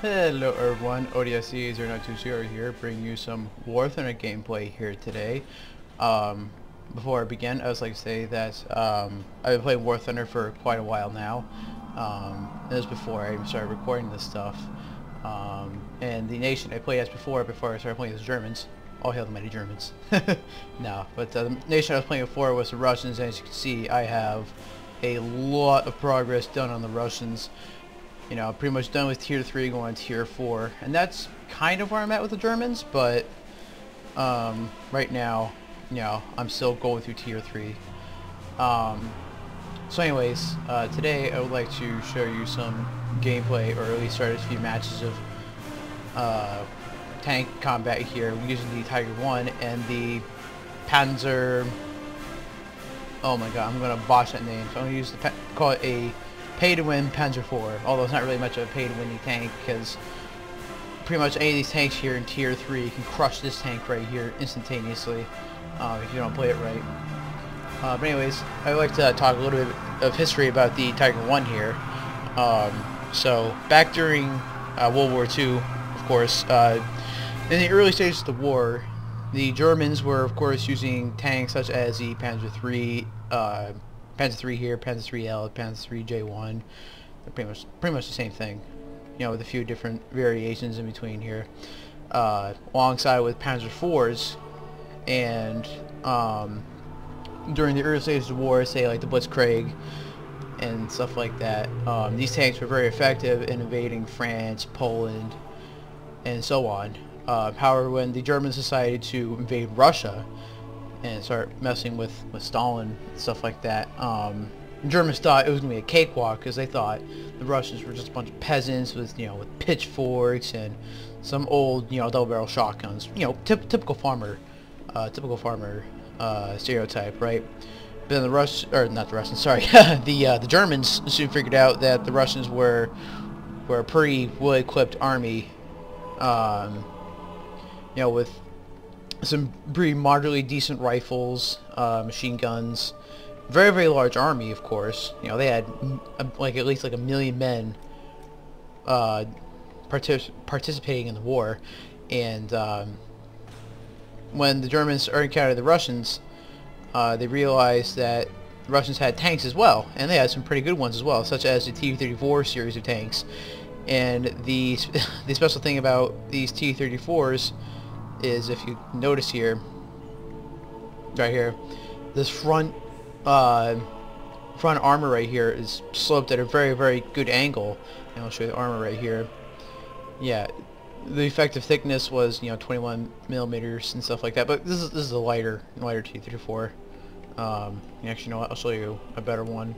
Hello everyone, ODSC0920 here, bringing you some War Thunder gameplay here today. Um, before I begin, I would like to say that um, I've been playing War Thunder for quite a while now. Um, this was before I even started recording this stuff. Um, and the nation I played as before, before I started playing as Germans. All hail the mighty Germans. no, but the nation I was playing before was the Russians, and as you can see, I have a lot of progress done on the Russians you know, pretty much done with tier 3 going tier 4. And that's kind of where I'm at with the Germans, but um, right now, you know, I'm still going through tier 3. Um, so anyways, uh, today I would like to show you some gameplay, or at least start a few matches of uh, tank combat here using the Tiger 1 and the Panzer... Oh my god, I'm going to botch that name. So I'm going to use the... call it a pay-to-win Panzer IV, although it's not really much of a pay-to-win tank because pretty much any of these tanks here in Tier 3 can crush this tank right here instantaneously uh, if you don't play it right. Uh, but anyways, I'd like to talk a little bit of history about the Tiger 1 here. Um, so, back during uh, World War II, of course, uh, in the early stages of the war, the Germans were, of course, using tanks such as the Panzer III, Panzer 3 here, Panzer 3L, Panzer 3 J1. They're pretty much pretty much the same thing, you know, with a few different variations in between here. Uh, alongside with Panzer 4s, and um, during the early stages of the war, say like the Blitzkrieg and stuff like that, um, these tanks were very effective in invading France, Poland, and so on. Uh, however, when the Germans decided to invade Russia, and start messing with, with Stalin and stuff like that. Um, Germans thought it was going to be a cakewalk because they thought the Russians were just a bunch of peasants with, you know, with pitchforks and some old, you know, double-barrel shotguns. You know, typical farmer, uh, typical farmer uh, stereotype, right? But then the Russ, or not the Russians, sorry, the uh, the Germans soon figured out that the Russians were were a pretty well-equipped army, um, you know, with some pretty moderately decent rifles, uh, machine guns, very very large army of course. You know they had like at least like a million men uh, partic participating in the war, and um, when the Germans encountered the Russians, uh, they realized that the Russians had tanks as well, and they had some pretty good ones as well, such as the T-34 series of tanks. And the the special thing about these T-34s is if you notice here, right here, this front uh, front armor right here is sloped at a very very good angle. And I'll show you the armor right here. Yeah, the effective thickness was you know 21 millimeters and stuff like that. But this is this is a lighter lighter T34. Um, actually, you know what? I'll show you a better one.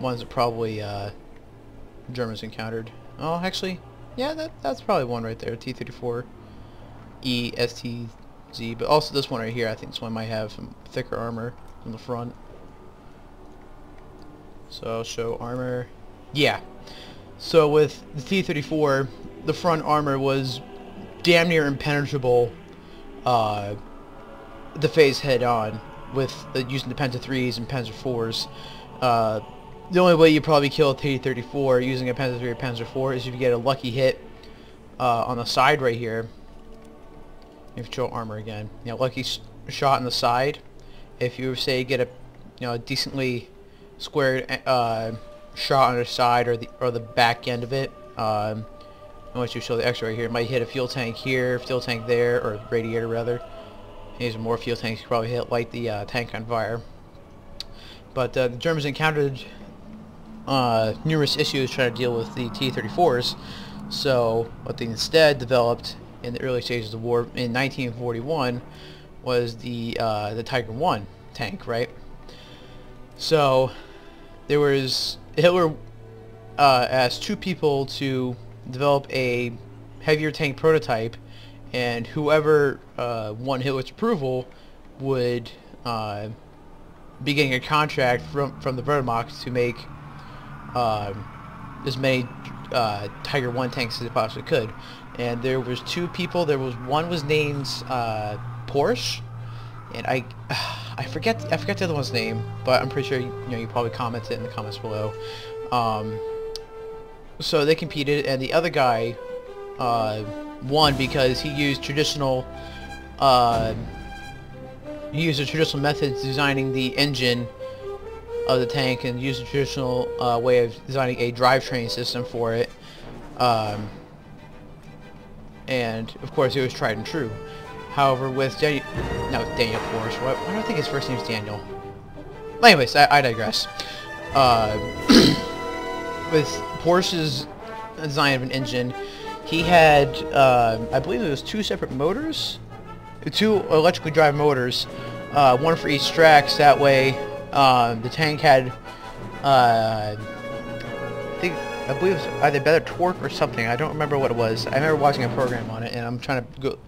Ones that probably uh, Germans encountered. Oh, actually, yeah, that that's probably one right there. T34. E S T Z, but also this one right here. I think this one might have some thicker armor on the front. So I'll show armor. Yeah. So with the T-34, the front armor was damn near impenetrable uh, the phase head on with uh, using the Panzer 3s and Panzer 4s. Uh, the only way you probably kill a T-34 using a Panzer 3 or Panzer 4 is if you get a lucky hit uh, on the side right here Infantry armor again. You know, lucky shot on the side. If you say get a you know a decently squared uh, shot on the side or the or the back end of it, um, you show the X right here, it might hit a fuel tank here, fuel tank there, or radiator rather. Are more fuel tanks. You probably hit light the uh, tank on fire. But uh, the Germans encountered uh, numerous issues trying to deal with the T-34s, so what they instead developed in the early stages of the war in 1941 was the uh, the Tiger One tank, right? So there was Hitler uh, asked two people to develop a heavier tank prototype, and whoever uh, won Hitler's approval would uh, be getting a contract from from the Wehrmacht to make um, as many uh, Tiger One tanks as they possibly could and there was two people. There was one was named uh, Porsche, and I I forget I forget the other one's name, but I'm pretty sure you, know you probably commented in the comments below. Um, so they competed, and the other guy uh, won because he used traditional. Uh, he used a traditional methods designing the engine of the tank and used a traditional uh, way of designing a drivetrain system for it. Um, and of course, it was tried and true. However, with Daniel, no Daniel Porsche. What? I don't think his first name's Daniel. Anyways, I, I digress. Uh, with Porsche's design of an engine, he had, uh, I believe it was two separate motors, two electrically drive motors, uh, one for each tracks. That way, uh, the tank had, uh, I think, I believe it was either better torque or something. I don't remember what it was. I remember watching a program on it, and I'm trying to go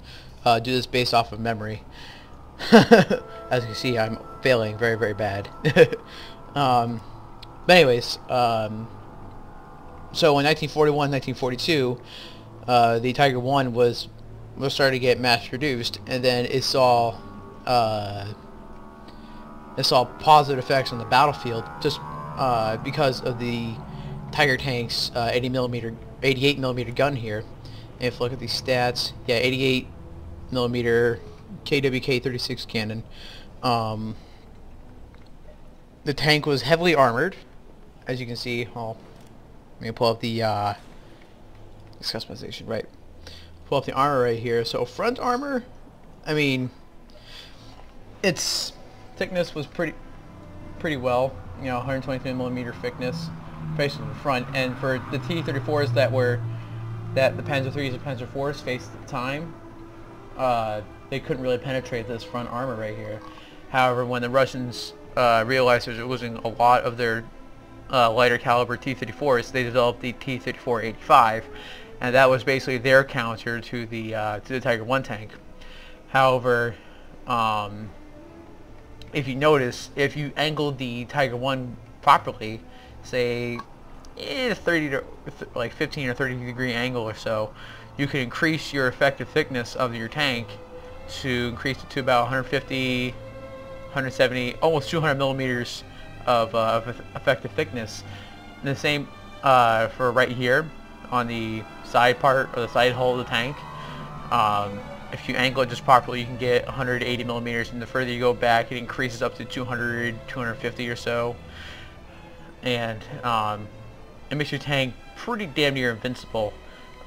uh, do this based off of memory. As you can see, I'm failing very, very bad. um, but anyways, um, so in 1941, 1942, uh, the Tiger One was was starting to get mass produced, and then it saw uh, it saw positive effects on the battlefield just uh, because of the Tiger tank's uh, 80 millimeter, 88 millimeter gun here. And if you look at these stats, yeah, 88 millimeter KWK 36 cannon. Um, the tank was heavily armored, as you can see. I'll let me pull up the uh, customization, right? Pull up the armor right here. So front armor, I mean, its thickness was pretty pretty well. You know, 123 millimeter thickness, basically the front. And for the T-34s that were that the Panzer IIIs and Panzer IVs faced at the time, uh, they couldn't really penetrate this front armor right here. However, when the Russians uh, realized they were losing a lot of their uh, lighter caliber T-34s, they developed the T-34-85, and that was basically their counter to the uh, to the Tiger One tank. However, um, if you notice, if you angled the Tiger One properly, say, eh, 30 to like 15 or 30 degree angle or so, you can increase your effective thickness of your tank to increase it to about 150, 170, almost 200 millimeters of, uh, effective thickness. And the same uh, for right here on the side part or the side hull of the tank. Um, if you angle it just properly, you can get 180 millimeters, and the further you go back, it increases up to 200, 250 or so. And um, it makes your tank pretty damn near invincible.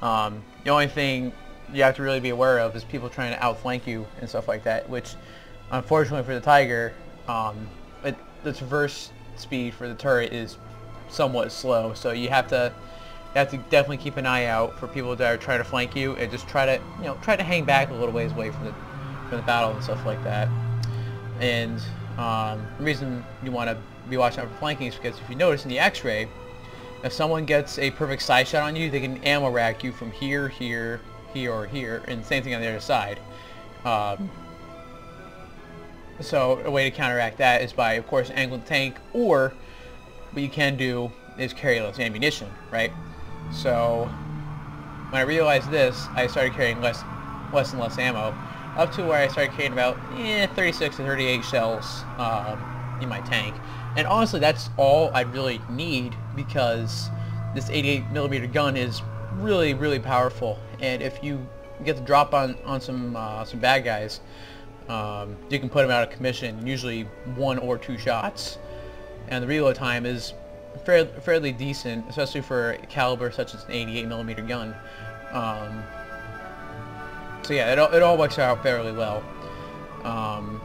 Um, the only thing you have to really be aware of is people trying to outflank you and stuff like that, which unfortunately for the Tiger, um, it, the traverse speed for the turret is somewhat slow, so you have to you have to definitely keep an eye out for people that are trying to flank you and just try to you know try to hang back a little ways away from the from the battle and stuff like that. And um, the reason you want to be watching out for flanking is because if you notice in the X-ray, if someone gets a perfect side shot on you, they can ammo rack you from here, here, here, or here, and same thing on the other side. Um, so a way to counteract that is by, of course, angling the tank, or what you can do is carry less ammunition, right? So when I realized this, I started carrying less, less and less ammo, up to where I started carrying about eh, 36 to 38 shells um, in my tank. And honestly, that's all I really need because this 88 millimeter gun is really, really powerful. And if you get the drop on on some uh, some bad guys, um, you can put them out of commission. Usually one or two shots, and the reload time is fairly, fairly decent, especially for a caliber such as an 88 millimeter gun. Um, so yeah, it all, it all works out fairly well. Um,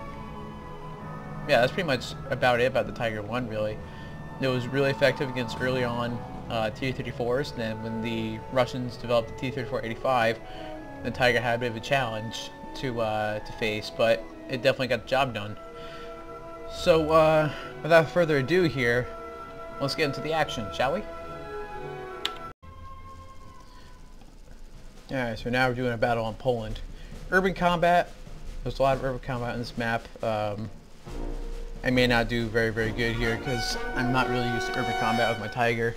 yeah, that's pretty much about it about the Tiger 1, really. It was really effective against early on uh, T-34s. Then when the Russians developed the T-34-85, the Tiger had a bit of a challenge to, uh, to face, but it definitely got the job done. So, uh, without further ado here, let's get into the action, shall we? Alright, so now we're doing a battle on Poland. Urban combat. There's a lot of urban combat on this map. Um, I may not do very, very good here because I'm not really used to urban combat with my Tiger.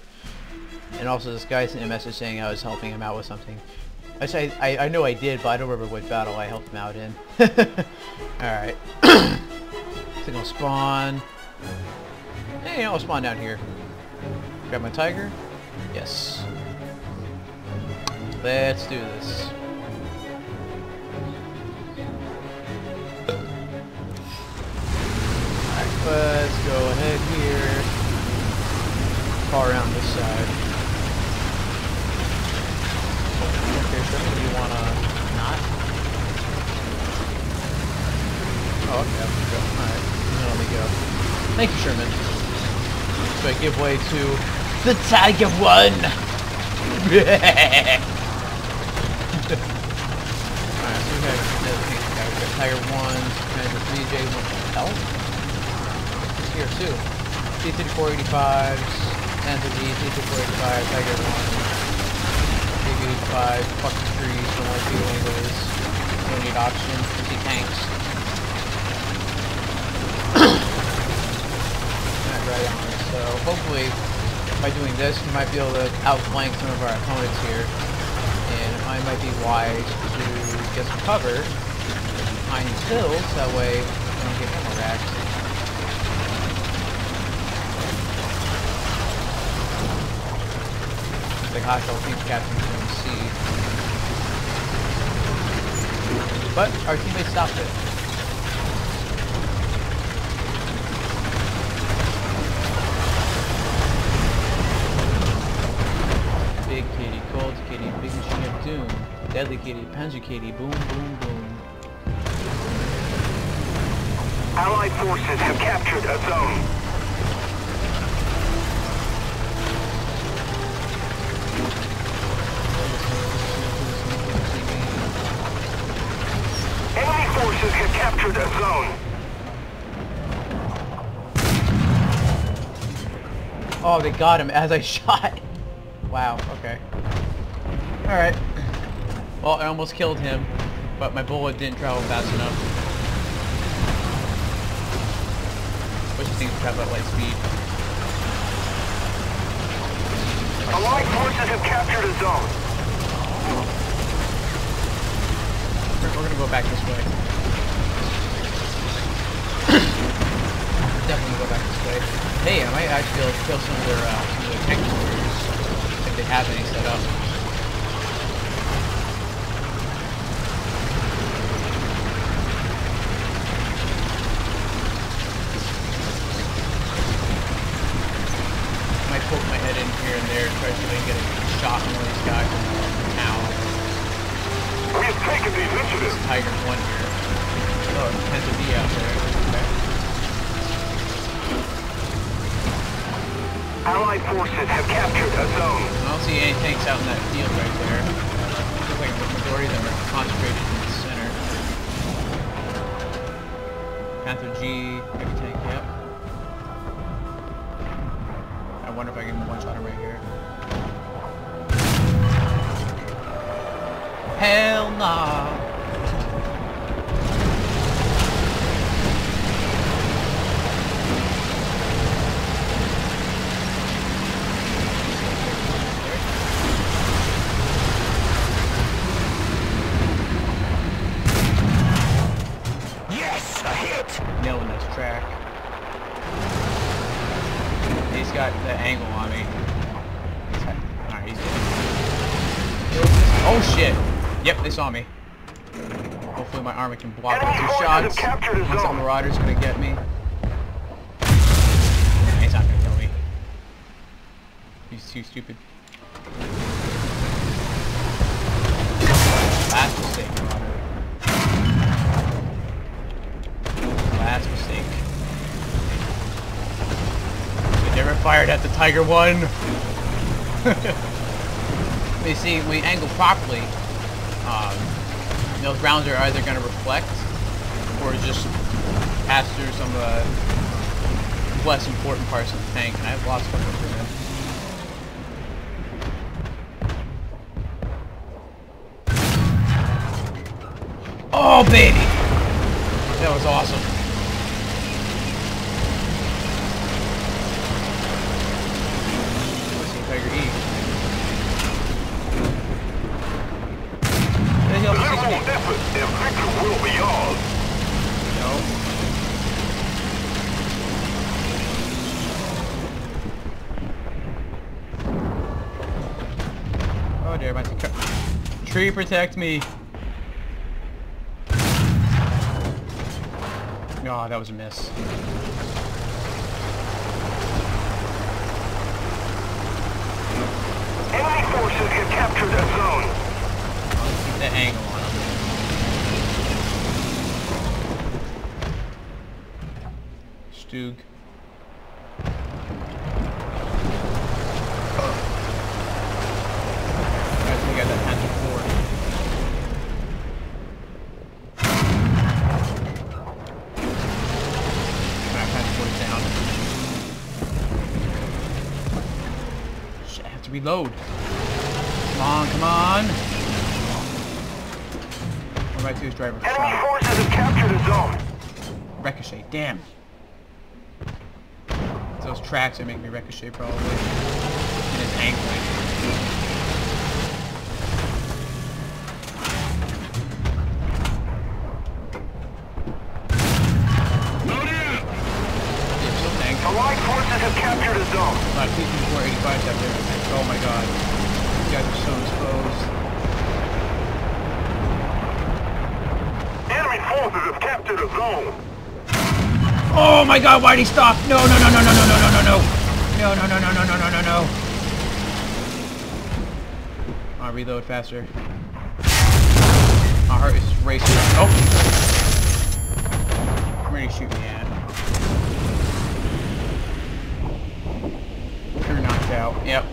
And also this guy sent a message saying I was helping him out with something. Actually, I, I know I did, but I don't remember what battle I helped him out in. Alright. Signal spawn. Hey, I'll spawn down here. Grab my Tiger. Yes. Let's do this. Alright, let's go ahead here. Far around this side. Okay, Sherman, do you wanna not? Oh, okay, go. Alright, let me go. Thank you, Sherman. So I give way to the Tiger One! Alright, so we have another thing. We got Tiger 1, Commander 3, J1 health. It's here too. T-3485s, Panther D, T-3485, Tiger 1, Big 85, fuck trees, don't like you anyways. Don't need oxygen, see tanks. Not right on. So hopefully by doing this we might be able to outflank some of our opponents here. It might, might be wise to get some cover behind these hills, that way we don't get ammo racks. The hostile team captain can see. But our teammates stopped it. Kitty, big machine of doom. Deadly kitty, panzer kitty, boom, boom, boom. Allied forces have captured a zone. Enemy forces have captured a zone. Oh, they got him as I shot. Wow, okay. Alright. Well, I almost killed him, but my bullet didn't travel fast enough. Which things travel at light speed. Allied forces have captured a zone. We're, we're gonna go back this way. Definitely go back this way. Hey, I might actually be able to kill some of their, uh, some of their tank destroyers, if they have any set up. Wonder if I can one shot him right here. Hell nah! Saw me. Hopefully my armor can block those two shots. Once that marauder's gonna get me. He's not gonna kill me. He's too stupid. Last mistake, marauder. Last mistake. We never fired at the Tiger One. you see, we angle properly, um, those rounds are either going to reflect or just pass through some of the less important parts of the tank. And I've lost fucking crewmen. Oh, baby! That was awesome. Let's see Tiger E. Hey, yo, Little excuse more me. effort, and victory will be ours. No. Oh dear, my cut. Tree, protect me. Oh, that was a miss. Enemy forces have captured a zone. I'll keep the angle on him. Stug. Guys, we got that Panther 4. Alright, Panther 4 is down. Shit, I have to reload. Come on, come on. What am I to driver? Enemy forces have captured a zone. Ricochet, damn. It's those tracks that make me ricochet probably. And his angling. Yeah, so thank Allied forces have captured a zone. Uh, T-485 out there. Oh my god. These guys are so exposed. Enemy forces have Oh my god, why'd he stop? No, no, no, no, no, no, no, no, no, no. No, no, no, no, no, no, no, no, no. I'll reload faster. My heart is racing. Oh! Ready to shoot me at. You're knocked out. Yep.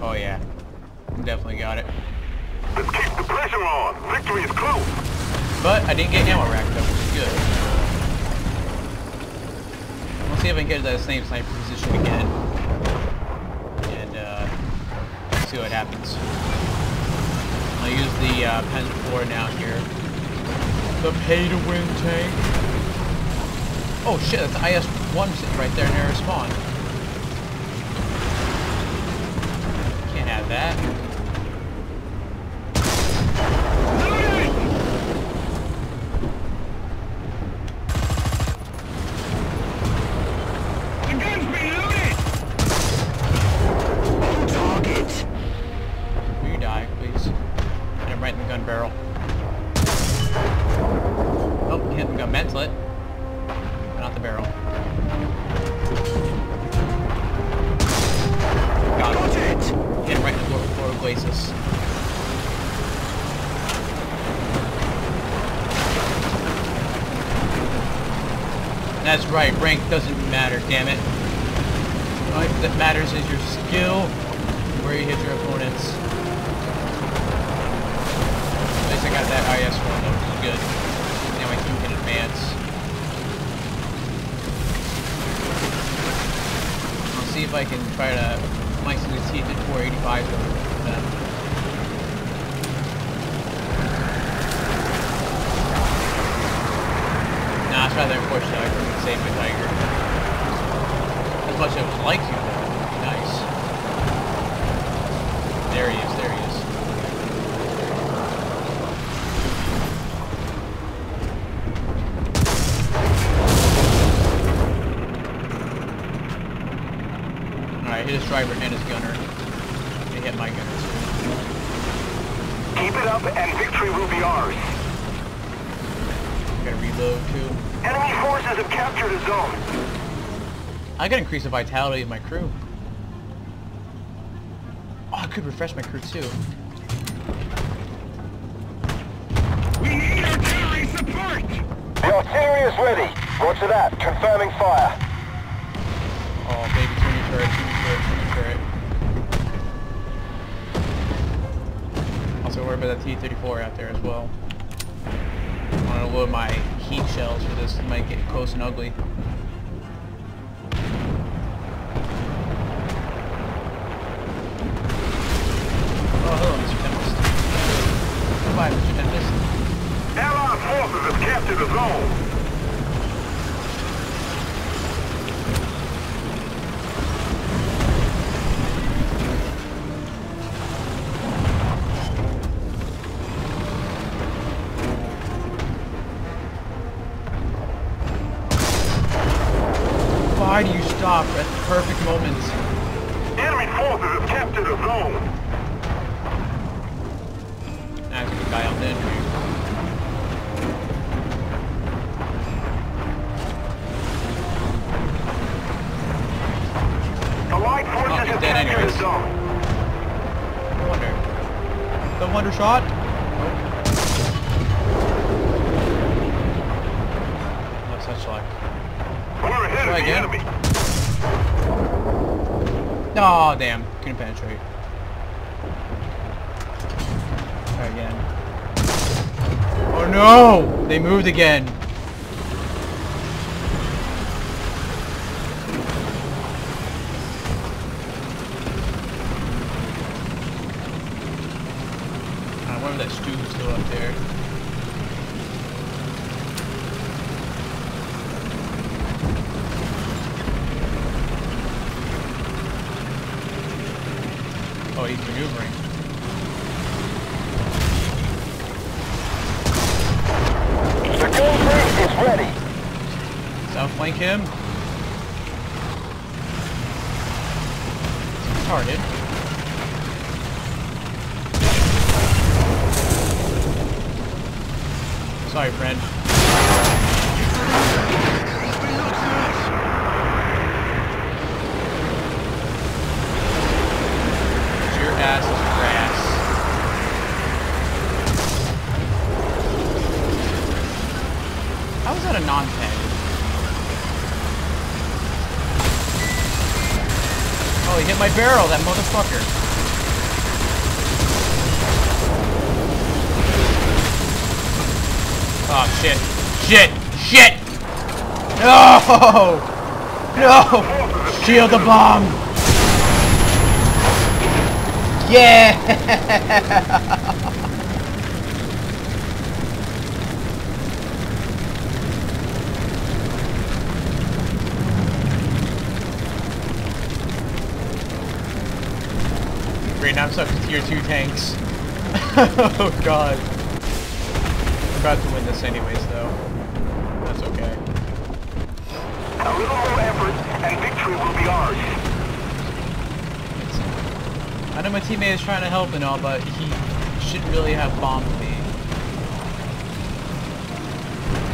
Oh yeah. Definitely got it. Let's keep the pressure on. Victory is close. But I didn't get ammo racked up, which is good. Let's see if I can get that same sniper position again. And uh, see what happens. I'll use the uh, Panzer 4 now here. The pay-to-win tank. Oh shit, that's the IS-1 sitting right there near spawn. Can't have that. Rather unfortunate I couldn't save my tiger. As much as I would like be nice. There he there he is. Alright, hit his driver and his gunner. They hit my gunner too. Keep it up and victory will be ours. Gotta reload too. Enemy forces have captured a zone. I gotta increase the vitality of my crew. Oh, I could refresh my crew too. We need artillery support. The artillery is ready. Roger that. Confirming fire. Oh, baby, tuning turret, tuning turret, tuning turret. Also worried about that T-34 out there as well. I want to load my heat shells for this. It might get close and ugly. the goal. Undershot. No such. We're ahead Try of the again. enemy. Oh, damn. Couldn't penetrate. Try again. Oh no! They moved again. Stu's still up there. Oh, he's maneuvering. The gold brief is ready. South flank him. Retarded. Sorry, friend. Your ass is grass. How is that a non-peg? Oh, he hit my barrel, that motherfucker. Oh, shit. Shit! Shit! No! No! Shield the bomb! Yeah! Great, now I'm stuck with tier 2 tanks. oh god. I'm about to win this anyways though. That's okay. A little more effort, and victory will be ours. I know my teammate is trying to help and all, but he shouldn't really have bombed me.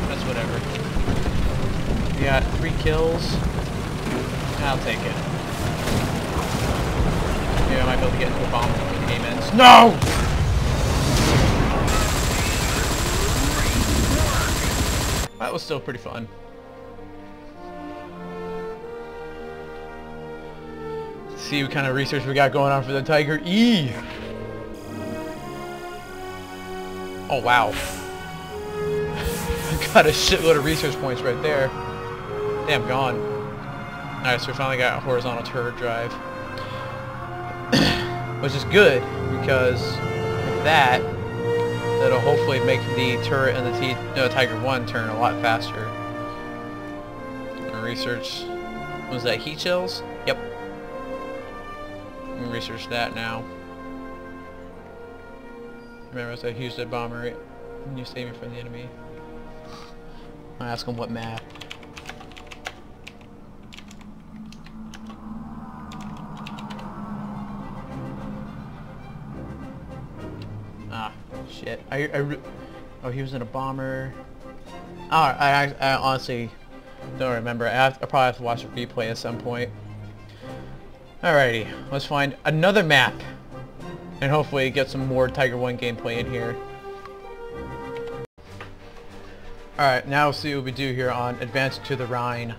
That's whatever. We got three kills. I'll take it. Maybe I might be able to get into a bomb before the game ends. No! Was still pretty fun. Let's see what kind of research we got going on for the Tiger E. Oh wow. got a shitload of research points right there. Damn, gone. Alright, so we finally got a horizontal turret drive. Which is good, because that, that'll hopefully make the turret and the T no, Tiger 1 turn a lot faster. And research... Was that heat shells? Yep. Research that now. Remember, it's a Houston bomber. right? You save me from the enemy. I ask him what map. I, I, oh, he was in a bomber. Oh, I, I, I honestly don't remember. I, have, I probably have to watch a replay at some point. Alrighty, let's find another map. And hopefully get some more Tiger 1 gameplay in here. Alright, now we'll see what we do here on Advance to the Rhine.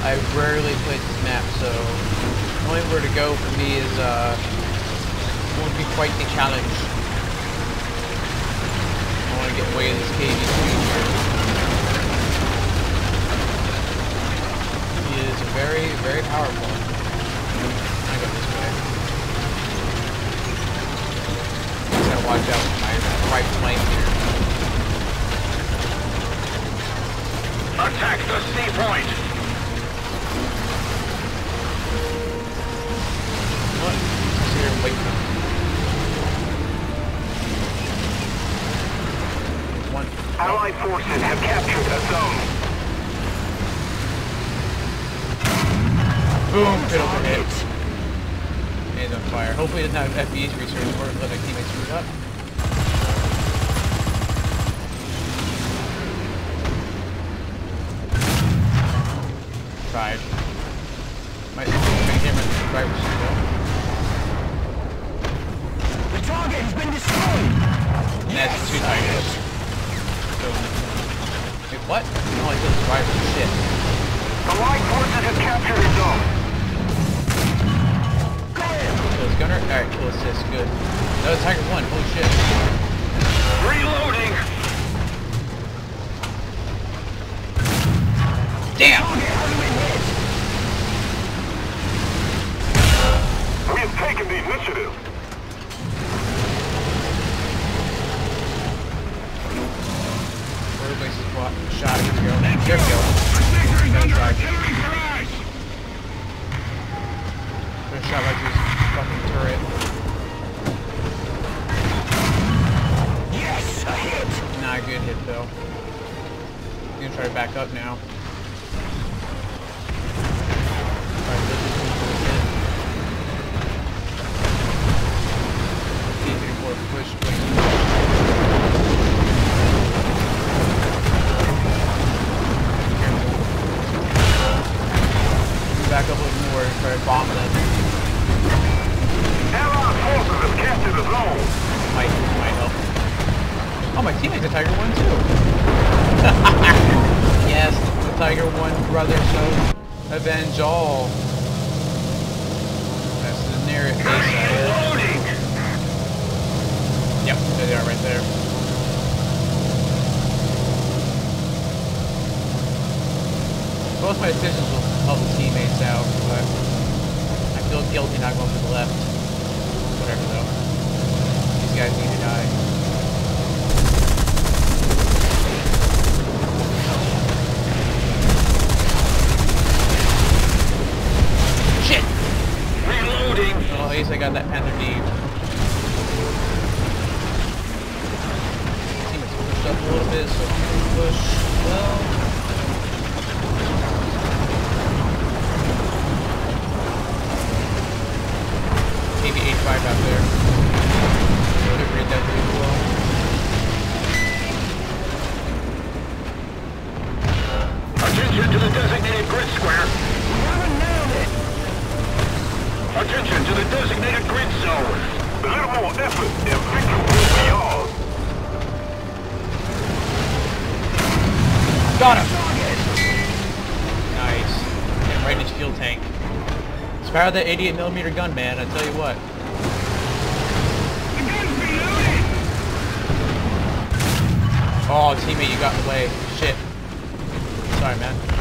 I rarely play this map, so only where to go for me is, uh, going to be quite the challenge. I want to get away this KV here. He is very, very powerful. I go this way. Just gotta watch out for my right flank here. Attack the C point. What? Sit here and wait for him. One. Allied forces have captured a zone. Boom! Critical hit. And on fire. Hopefully it doesn't have FBH research or let my teammates screw up. Tried. Make him driver's target has been destroyed! And that's two tigers. So, wait, what? No, I killed the driver. Shit. Allied forces have captured the zone. Kill his gunner. Alright, kill assist. Good. That was Tiger 1. Holy shit. Reloading. Damn! We have taken the initiative. Just wa- shot. Here we go. There we go. Nice try. Got shot like this fucking turret. Yes, a hit! Not a good hit though. I'm gonna try to back up now. Alright, this is going for a hit. T-34 push, my decisions will help the teammates out, but I feel guilty not going for the left. Whatever though. These guys need to die. Shit! Reloading. Well, at least I got that Panther D. Teammates pushed up a little bit, so push well. 85 out there. Could read that pretty well. Attention to the designated grid square. We haven't nailed it! Attention to the designated grid zone. A little more effort and victory will be ours. Got him! Nice. Right in his fuel tank. Fire that 88 millimeter gun, man. I tell you what. The gun's reloaded. Oh, teammate, you got in the way. Shit. Sorry, man.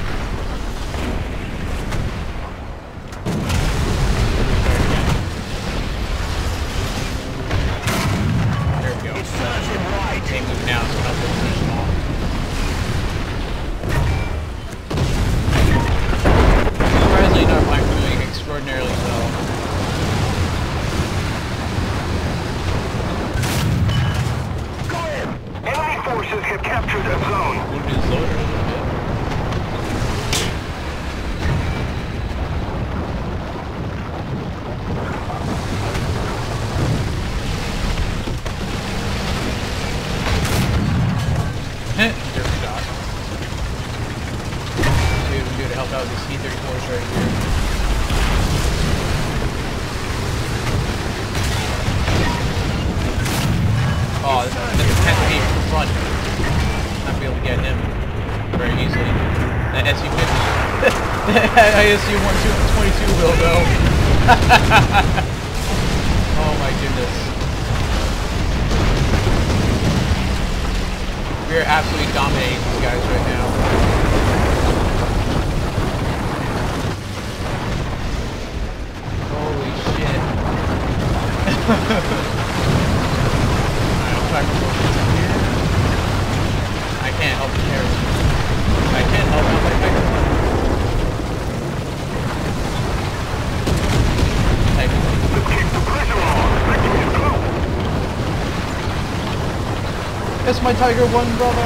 My Tiger One brother!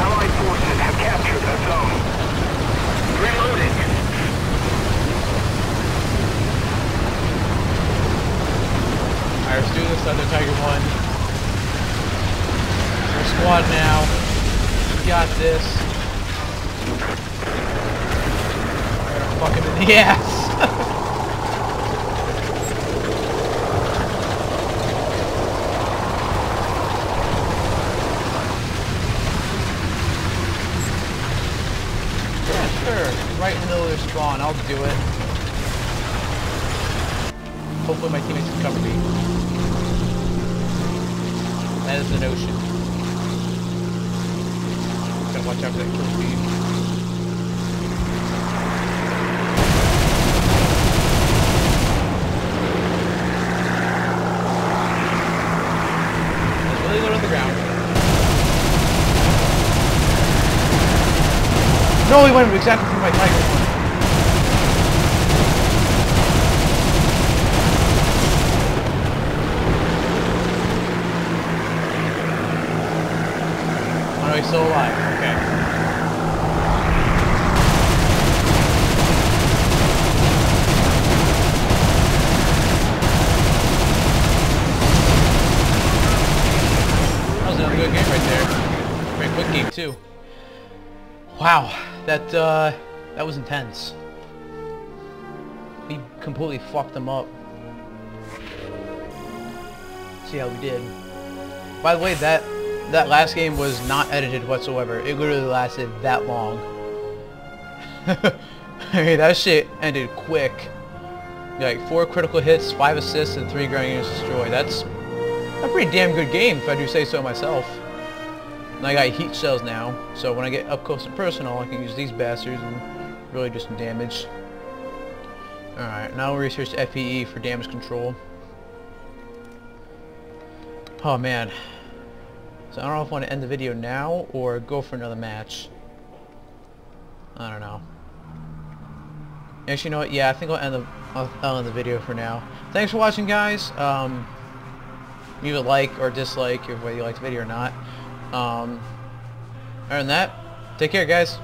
Allied forces have captured the zone. Reloading. Alright, let's do this other Tiger One. We're squad now. We got this. Fucking in the ass! Sure, right in the middle of their spawn, I'll do it. Hopefully my teammates can cover me. That is an ocean. Gotta watch out for that kill beam. No, he went exactly through my tiger one. He's still alive. That uh, that was intense. We completely fucked them up. See how we did. By the way, that that last game was not edited whatsoever. It literally lasted that long. I mean, that shit ended quick. Like four critical hits, five assists, and three ground units destroyed. That's a pretty damn good game, if I do say so myself. And I got heat shells now, so when I get up close and personal, I can use these bastards and really do some damage. Alright, now we'll research FPE for damage control. Oh man. So I don't know if I want to end the video now or go for another match. I don't know. Actually, you know what? Yeah, I think I'll end the I'll, I'll end the video for now. Thanks for watching, guys. Um, leave a like or dislike if whether you like the video or not. Um, other than that, take care, guys.